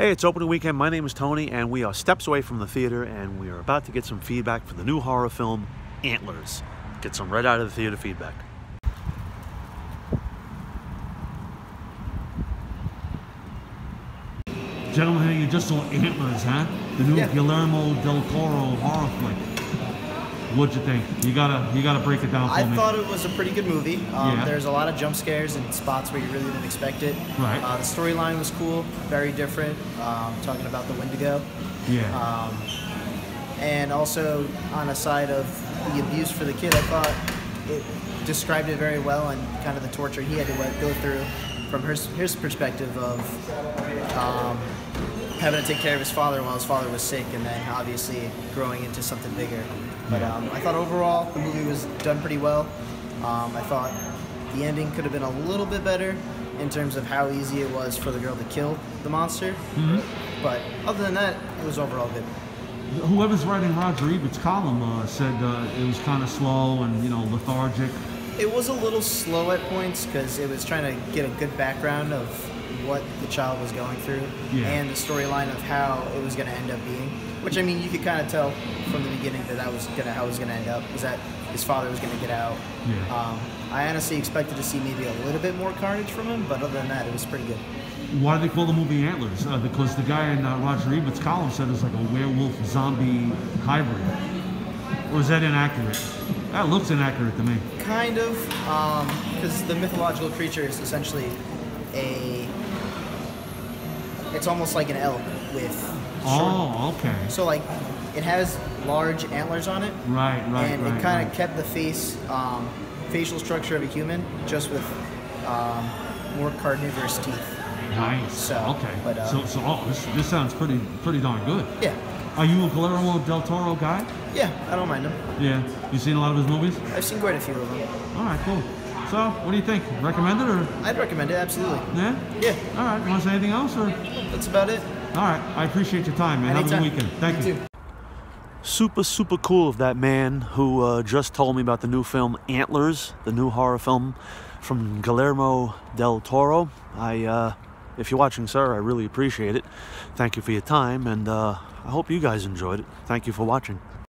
Hey, it's opening weekend. My name is Tony, and we are steps away from the theater, and we are about to get some feedback for the new horror film, Antlers. Get some right out of the theater feedback. Gentlemen, you just saw Antlers, huh? The new Yeah. Guillermo del Toro horror flick. What'd you think? You gotta, you gotta break it down for I me. thought it was a pretty good movie. Um, Yeah. There's a lot of jump scares and spots where you really didn't expect it. Right. Uh, the storyline was cool, very different. Um, talking about the Wendigo. yeah. Um, and also, on a side of the abuse for the kid, I thought it described it very well and kind of the torture he had to go through from his, his perspective of um, having to take care of his father while his father was sick and then obviously growing into something bigger. But um, I thought overall the movie was done pretty well. Um, I thought the ending could have been a little bit better in terms of how easy it was for the girl to kill the monster. But other than that, it was overall good. Whoever's writing Roger Ebert's column uh, said uh, it was kind of slow and you know lethargic. It was a little slow at points because it was trying to get a good background of what the child was going through Yeah. and the storyline of how it was going to end up being. Which I mean, you could kind of tell from the beginning that that was gonna how it was going to end up. Was that his father was going to get out. Yeah. Um, I honestly expected to see maybe a little bit more carnage from him, but other than that, it was pretty good. Why do they call the movie Antlers? Uh, because the guy in uh, Roger Ebert's column said it's like a werewolf zombie hybrid. Or is that inaccurate? That looks inaccurate to me. Kind of, because the mythological creature is essentially a. It's almost like an elk with. short Oh, okay. So like, it has large antlers on it, Right, right, and right. it kind of right. kept the face, um, facial structure of a human, just with um, more carnivorous teeth. Nice. So, okay. but, uh, so, so oh, this, this sounds pretty, pretty darn good. Yeah, Are you a Guillermo del Toro guy? yeah, I don't mind him. Yeah. You seen a lot of his movies? I've seen quite a few of them. All right, cool. So, what do you think? Recommend it or? I'd recommend it absolutely. Yeah. Yeah, All right. You want to say anything else or? that's about it. All right. I appreciate your time, man. Have a good weekend. Thank you. too. Super, super cool of that man who uh, just told me about the new film Antlers, the new horror film from Guillermo del Toro. I, uh, if you're watching, sir, I really appreciate it. Thank you for your time, and uh, I hope you guys enjoyed it. Thank you for watching.